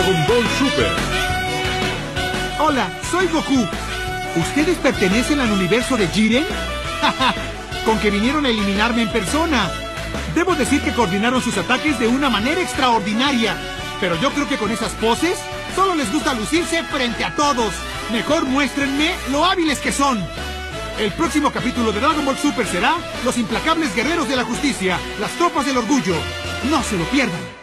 Dragon Ball Super. Hola, soy Goku. ¿Ustedes pertenecen al universo de Jiren? Con que vinieron a eliminarme en persona. Debo decir que coordinaron sus ataques de una manera extraordinaria. Pero yo creo que con esas poses solo les gusta lucirse frente a todos. Mejor muéstrenme lo hábiles que son. El próximo capítulo de Dragon Ball Super será Los implacables guerreros de la justicia, las tropas del orgullo. No se lo pierdan.